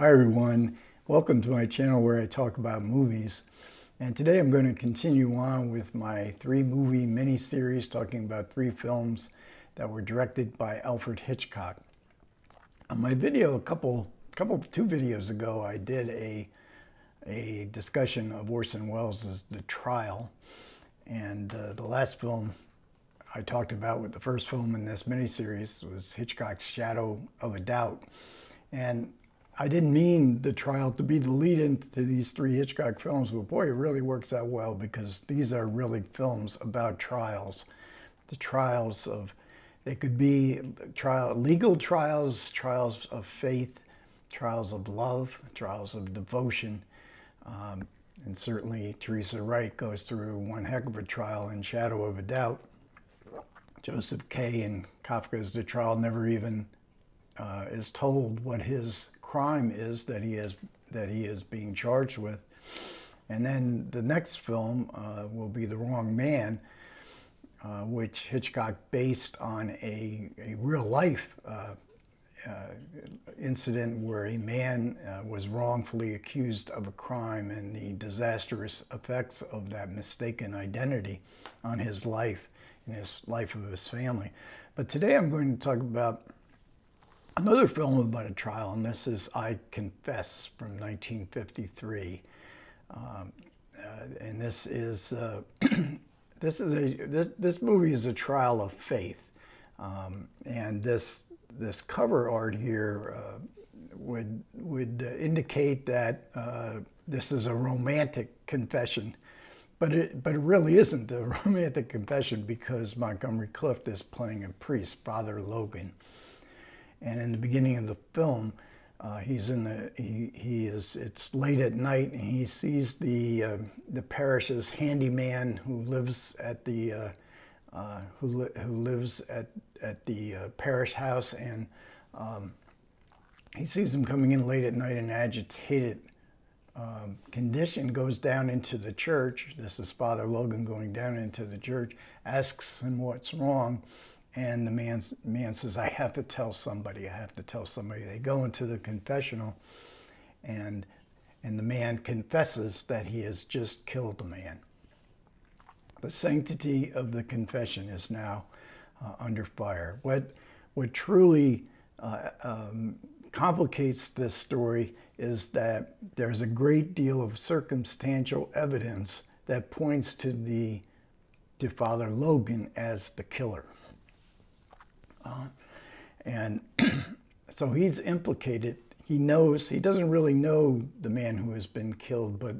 Hi everyone, welcome to my channel where I talk about movies. And today I'm going to continue on with my three movie mini-series talking about three films that were directed by Alfred Hitchcock. On my video a couple, couple two videos ago I did a, a discussion of Orson Welles' The Trial. And uh, the last film I talked about with the first film in this miniseries was Hitchcock's Shadow of a Doubt. And I didn't mean the trial to be the lead into these three Hitchcock films, but boy, it really works out well because these are really films about trials. The trials of, they could be trial, legal trials, trials of faith, trials of love, trials of devotion. Um, and certainly Teresa Wright goes through one heck of a trial in Shadow of a Doubt. Joseph K. in Kafka's The Trial never even uh, is told what his crime is that he is that he is being charged with. And then the next film uh, will be The Wrong Man, uh, which Hitchcock based on a, a real life uh, uh incident where a man uh, was wrongfully accused of a crime and the disastrous effects of that mistaken identity on his life and his life of his family. But today I'm going to talk about Another film about a trial, and this is I Confess from 1953. Um, uh, and this is uh, this is a this this movie is a trial of faith, um, and this this cover art here uh, would would indicate that uh, this is a romantic confession, but it but it really isn't a romantic confession because Montgomery Clift is playing a priest, Father Logan. And in the beginning of the film, uh, he's in the he, he is it's late at night and he sees the uh, the parish's handyman who lives at the uh, uh who li who lives at at the uh, parish house and um, he sees him coming in late at night in agitated um, condition goes down into the church. This is father logan going down into the church asks him what's wrong and the man, man says, I have to tell somebody, I have to tell somebody. They go into the confessional and, and the man confesses that he has just killed a man. The sanctity of the confession is now uh, under fire. What, what truly uh, um, complicates this story is that there's a great deal of circumstantial evidence that points to the to Father Logan as the killer. Uh, and so he's implicated. He knows, he doesn't really know the man who has been killed, but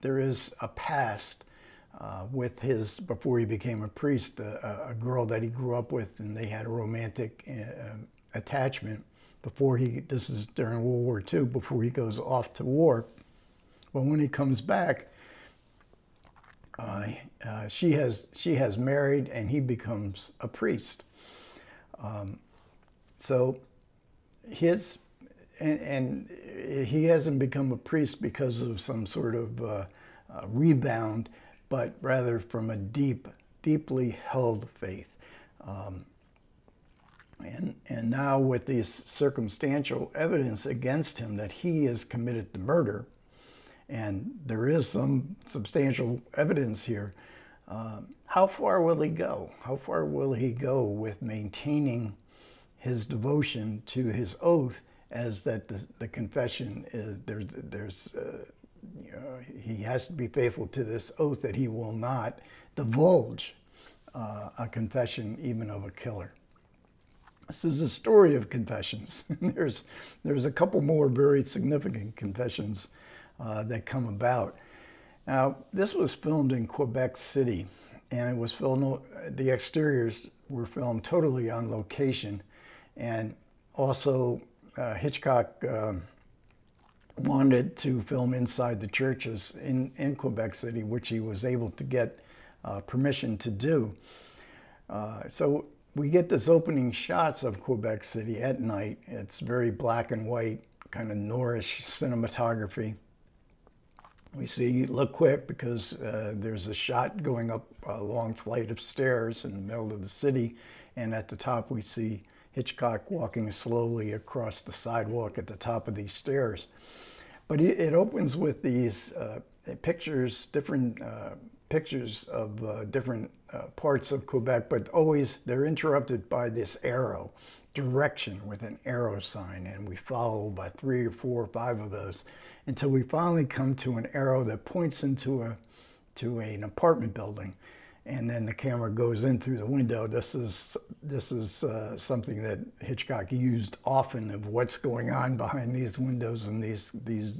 there is a past uh, with his, before he became a priest, a, a, girl that he grew up with, and they had a romantic uh, attachment before he, this is during World War II, before he goes off to war. But when he comes back, uh, uh, she has she has married and he becomes a priest. Um, so his, and, and, he hasn't become a priest because of some sort of uh, uh, rebound, but rather from a deep, deeply held faith. Um, and, and now with this circumstantial evidence against him that he has committed the murder, and there is some substantial evidence here, um, how far will he go? How far will he go with maintaining his devotion to his oath as that the, the confession is, there's, there's uh, you know, he has to be faithful to this oath that he will not divulge uh, a confession even of a killer. This is a story of confessions. there's, there's a couple more very significant confessions uh, that come about. Now, this was filmed in Quebec City, and it was filmed, the exteriors were filmed totally on location. And also, uh, Hitchcock uh, wanted to film inside the churches in, in Quebec City, which he was able to get uh, permission to do. Uh, so we get this opening shots of Quebec City at night. It's very black and white, kind of Noirish cinematography we see look quick because uh, there's a shot going up a long flight of stairs in the middle of the city and at the top we see Hitchcock walking slowly across the sidewalk at the top of these stairs. But it opens with these uh, pictures, different uh, pictures of uh, different uh, parts of Quebec, but always they're interrupted by this arrow direction with an arrow sign. And we follow by three or four or five of those until we finally come to an arrow that points into a to an apartment building and then the camera goes in through the window. This is this is uh, something that Hitchcock used often of what's going on behind these windows and these these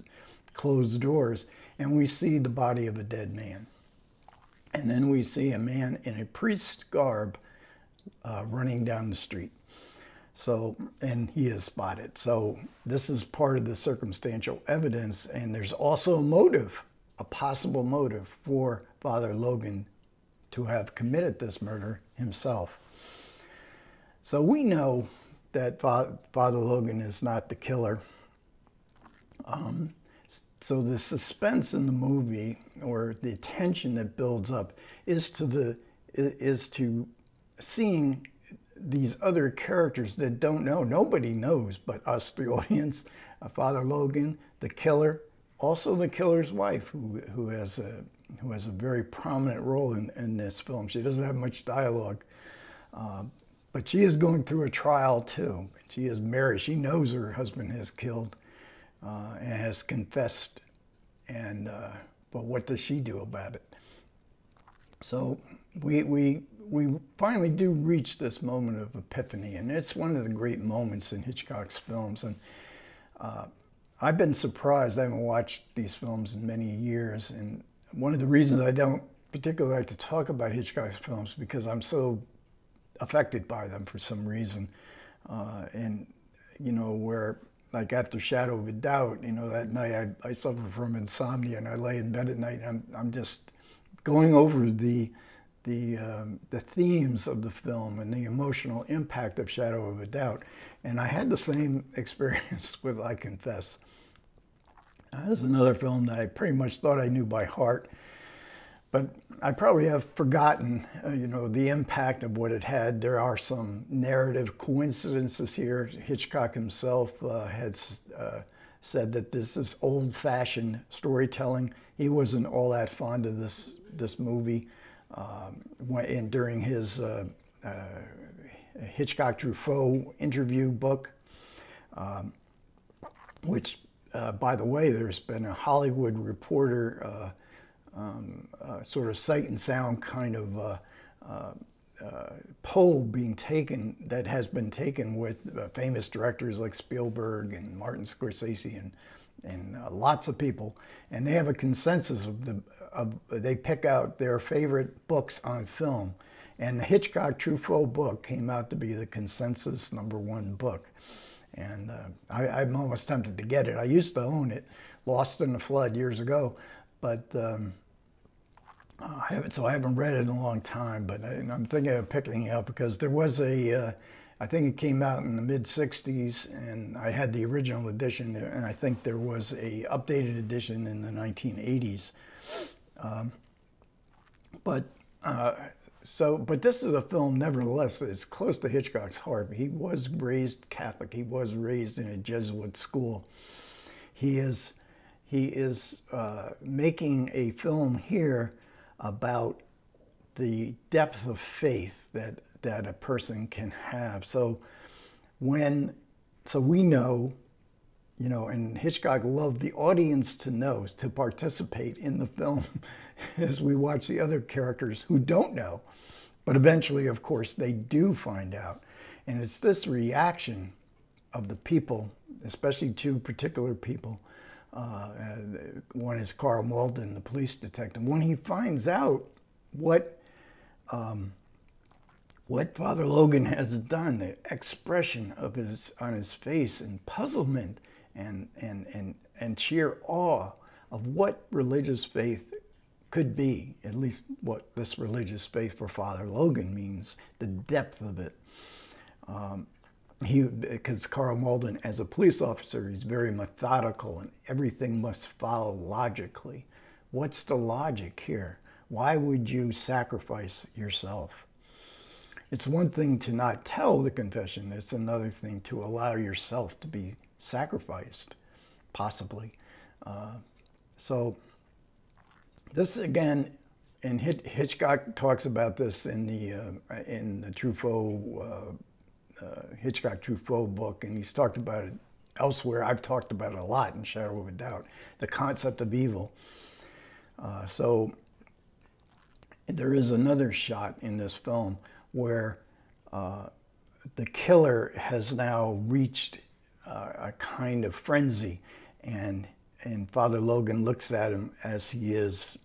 closed doors, and we see the body of a dead man, and then we see a man in a priest's garb uh, running down the street. So, and he is spotted. So this is part of the circumstantial evidence, and there's also a motive, a possible motive for Father Logan to have committed this murder himself. So we know that Father Logan is not the killer. Um, so the suspense in the movie, or the tension that builds up, is to the is to seeing these other characters that don't know. Nobody knows but us, the audience. Uh, Father Logan, the killer, also the killer's wife, who who has a who has a very prominent role in, in this film. She doesn't have much dialogue, uh, but she is going through a trial too. She is married. She knows her husband has killed uh, and has confessed. And uh, but what does she do about it? So we we we finally do reach this moment of epiphany, and it's one of the great moments in Hitchcock's films. And uh, I've been surprised. I haven't watched these films in many years, and one of the reasons I don't particularly like to talk about Hitchcock's films because I'm so affected by them for some reason. Uh, and, you know, where, like after Shadow of a Doubt, you know, that night I, I suffer from insomnia and I lay in bed at night and I'm, I'm just going over the, the, um, the themes of the film and the emotional impact of Shadow of a Doubt. And I had the same experience with I Confess. Now, this is another film that I pretty much thought I knew by heart, but I probably have forgotten, uh, you know, the impact of what it had. There are some narrative coincidences here. Hitchcock himself uh, had uh, said that this is old-fashioned storytelling. He wasn't all that fond of this this movie. Um, when, during his uh, uh, Hitchcock Truffaut interview book, um, which uh, by the way, there's been a Hollywood reporter uh, um, uh, sort of sight and sound kind of uh, poll being taken that has been taken with famous directors like Spielberg and Martin Scorsese and and lots of people, and they have a consensus of the of they pick out their favorite books on film, and the Hitchcock Truffaut book came out to be the consensus number one book. And uh, I, am almost tempted to get it. I used to own it, lost in the flood years ago, but um, I haven't, so I haven't read it in a long time. But I, am thinking of picking it up because there was a, uh, I think it came out in the mid 60s, and I had the original edition, and I think there was a updated edition in the 1980s. Um, but uh, so, but this is a film, nevertheless, it's close to Hitchcock's heart. He was raised Catholic. He was raised in a Jesuit school. He is, he is uh, making a film here about the depth of faith that that a person can have. So, when, so we know, you know, and Hitchcock loved the audience to know, to participate in the film as we watch the other characters who don't know. But eventually, of course, they do find out. And it's this reaction of the people, especially two particular people. Uh, one is Karl Malden, the police detective. When he finds out what um, what Father Logan has done, the expression of his on his face and puzzlement and and and and sheer awe of what religious faith could be, at least what this religious faith for Father Logan means, the depth of it. Um, he, because Karl Malden, as a police officer, he's very methodical and everything must follow logically. What's the logic here? Why would you sacrifice yourself? it's one thing to not tell the confession, it's another thing to allow yourself to be sacrificed, possibly. Uh, so, this again, and Hitchcock talks about this in the uh, in the Truffaut uh, uh, Hitchcock Truffaut book, and he's talked about it elsewhere. I've talked about it a lot in Shadow of a Doubt, the concept of evil. Uh, so there is another shot in this film where uh, the killer has now reached a kind of frenzy, and and Father Logan looks at him as he is,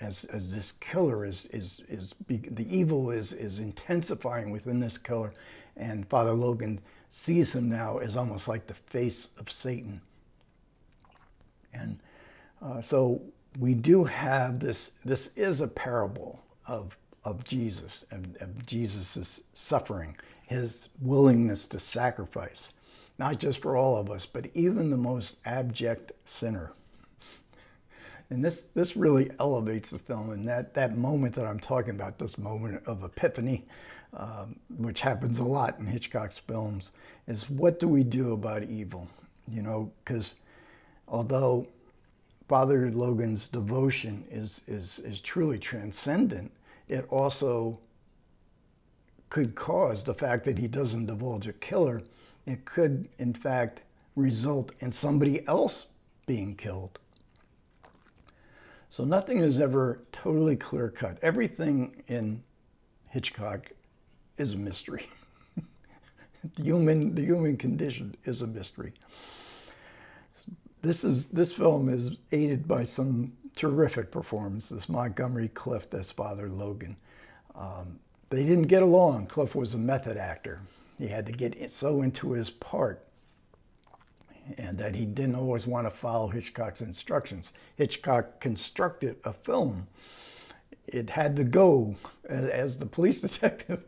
as as this killer is is is the evil is is intensifying within this killer, and Father Logan sees him now as almost like the face of Satan, and uh, so we do have this. This is a parable of of Jesus and of Jesus' suffering, his willingness to sacrifice, not just for all of us, but even the most abject sinner. And this, this really elevates the film. And that, that moment that I'm talking about, this moment of epiphany, um, which happens a lot in Hitchcock's films, is what do we do about evil? You know, because although Father Logan's devotion is, is, is truly transcendent, it also could cause the fact that he doesn't divulge a killer, it could, in fact, result in somebody else being killed. So nothing is ever totally clear cut. Everything in Hitchcock is a mystery. the human, the human condition is a mystery. This is this film is aided by some terrific performances. Montgomery Clift as Father Logan. Um, they didn't get along. Clift was a method actor. He had to get so into his part and that he didn't always want to follow Hitchcock's instructions. Hitchcock constructed a film. It had to go, as, the police detective,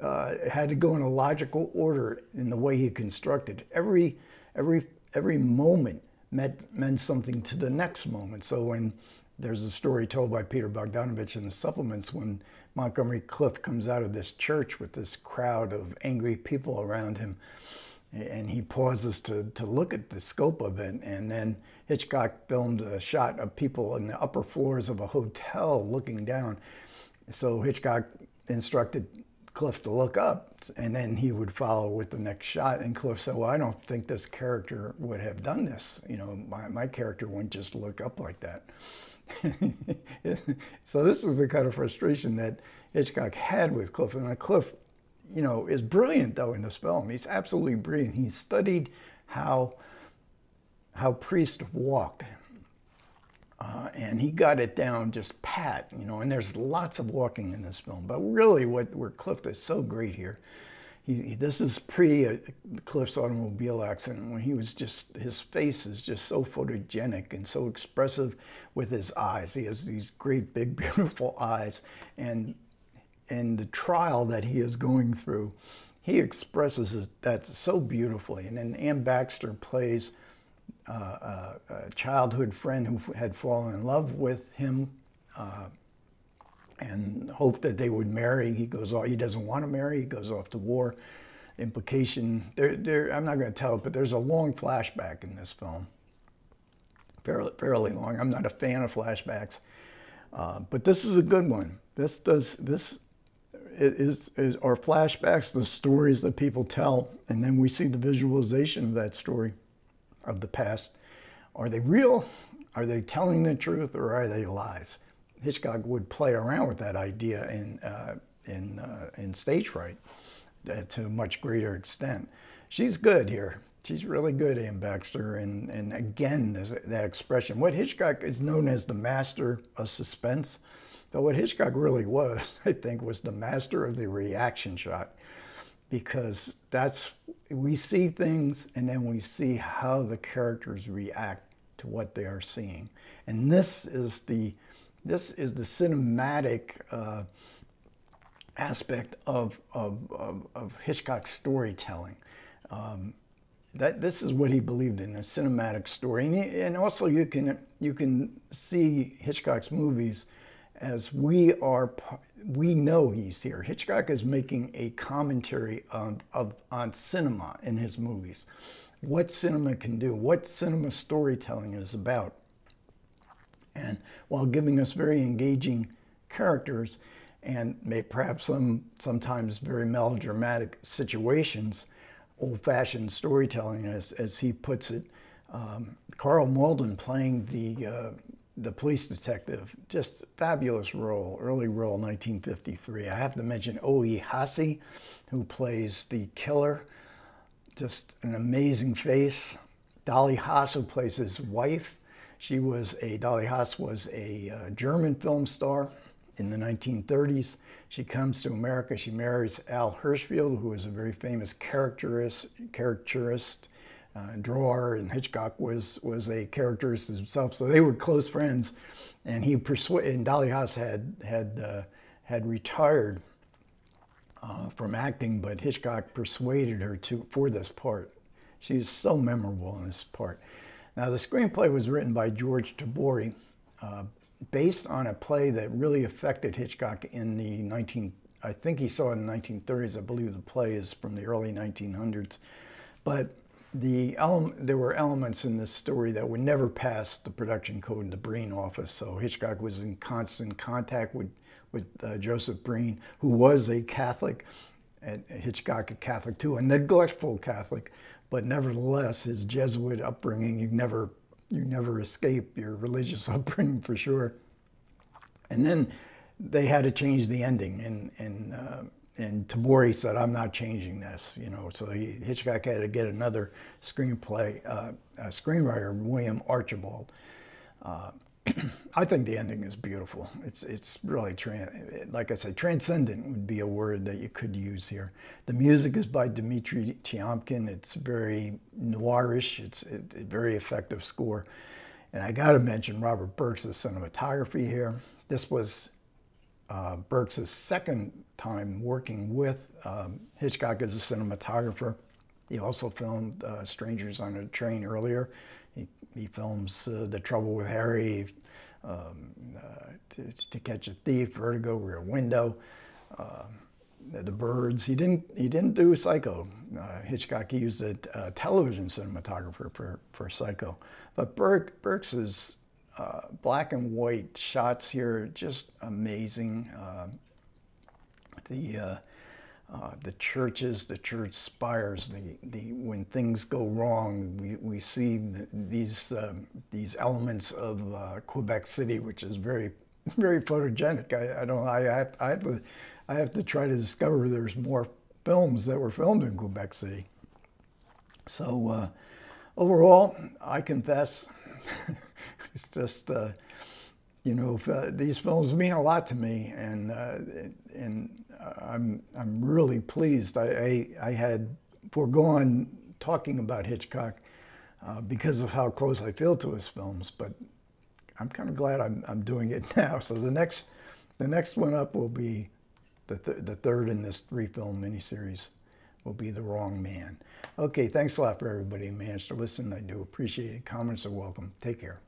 uh, it had to go in a logical order in the way he constructed. Every, every, every moment meant, meant something to the next moment. So when there's a story told by Peter Bogdanovich in the supplements when Montgomery Clift comes out of this church with this crowd of angry people around him, and he pauses to, to look at the scope of it. And then Hitchcock filmed a shot of people in the upper floors of a hotel looking down. So Hitchcock instructed Clift to look up, and then he would follow with the next shot. And Clift said, "Well, I don't think this character would have done this. You know, my, my character wouldn't just look up like that." so this was the kind of frustration that Hitchcock had with Clift, And Clift, you know, is brilliant though in this film. He's absolutely brilliant. He studied how how priests walked uh, and he got it down just pat, you know, and there's lots of walking in this film. But really, what where Clift is so great here, he, this is pre uh, Clift's automobile accident when he was just, his face is just so photogenic and so expressive with his eyes. He has these great, big, beautiful eyes. And, and the trial that he is going through, he expresses that so beautifully. And then Anne Baxter plays uh, a childhood friend who had fallen in love with him uh, and hoped that they would marry. He goes off, he doesn't want to marry, he goes off to war. Implication, there, there, I'm not going to tell it, but there's a long flashback in this film. Fairly, fairly long. I'm not a fan of flashbacks, uh, but this is a good one. This does, this is, is, are flashbacks, the stories that people tell, and then we see the visualization of that story of the past. Are they real? Are they telling the truth or are they lies? Hitchcock would play around with that idea in, uh, in, uh, in Stage Fright uh, to a much greater extent. She's good here. She's really good, Anne Baxter. And, and again, that expression. What Hitchcock is known as the master of suspense. But what Hitchcock really was, I think, was the master of the reaction shot because that's we see things and then we see how the characters react to what they are seeing and this is the this is the cinematic uh, aspect of, of, of, of, Hitchcock's storytelling. Um, that this is what he believed in a cinematic story, and, he, and also you can you can see Hitchcock's movies as we are, we know he's here. Hitchcock is making a commentary on, of, on cinema in his movies. What cinema can do, what cinema storytelling is about. And while giving us very engaging characters and may, perhaps some sometimes very melodramatic situations, old-fashioned storytelling, as, as he puts it, um, Karl Malden playing the uh, the police detective, just fabulous role, early role, 1953. I have to mention Oie Hasse, who plays the killer, just an amazing face. Dolly Haas, who plays his wife. She was a, Dolly Haas was a uh, German film star in the 1930s. She comes to America. She marries Al Hirschfeld, who was a very famous caricaturist, caricaturist uh, drawer, and Hitchcock was was a caricaturist himself, so they were close friends. And he persuaded, and Dolly Haas had had uh, had retired uh, from acting, but Hitchcock persuaded her to for this part. She's so memorable in this part. Now, the screenplay was written by George Tabori, uh, based on a play that really affected Hitchcock in the 19. I think he saw it in the 1930s. I believe the play is from the early 1900s, but the there were elements in this story that would never pass the production code in the Breen office. So Hitchcock was in constant contact with with uh, Joseph Breen, who was a Catholic, and Hitchcock a Catholic too, a neglectful Catholic, but nevertheless his Jesuit upbringing you never you never escape your religious upbringing for sure. And then they had to change the ending, and and uh, and Tabori said, I'm not changing this, you know. So he, Hitchcock had to get another screenplay, uh, screenwriter, William Archibald. Uh, I think the ending is beautiful. It's it's really like I said, transcendent would be a word that you could use here. The music is by Dmitri Tiomkin. It's very noirish. It's a very effective score, and I got to mention Robert Burks' cinematography here. This was uh, Burks' second time working with um, Hitchcock as a cinematographer. He also filmed uh, Strangers on a Train earlier. He, he films uh, The Trouble with Harry, um, uh, to, to, Catch a Thief, Vertigo, Rear Window, uh, The Birds. He didn't, he didn't do Psycho. Uh, Hitchcock used a, television cinematographer for, for Psycho. But Burke, Burks is uh, black and white shots here, just amazing. Uh, the uh, uh, the churches, the church spires, the, the when things go wrong, we, we see these um, these elements of uh, Quebec City, which is very very photogenic. I, I don't I have, I have to I have to try to discover there's more films that were filmed in Quebec City. So uh, overall, I confess. it's just, uh, you know, uh, these films mean a lot to me, and uh, and I'm I'm really pleased. I I, I had foregone talking about Hitchcock uh, because of how close I feel to his films, but I'm kind of glad I'm I'm doing it now. So the next the next one up will be the th the third in this three film miniseries will be The Wrong Man. Okay, thanks a lot for everybody who managed to listen. I do appreciate it. Comments are welcome. Take care.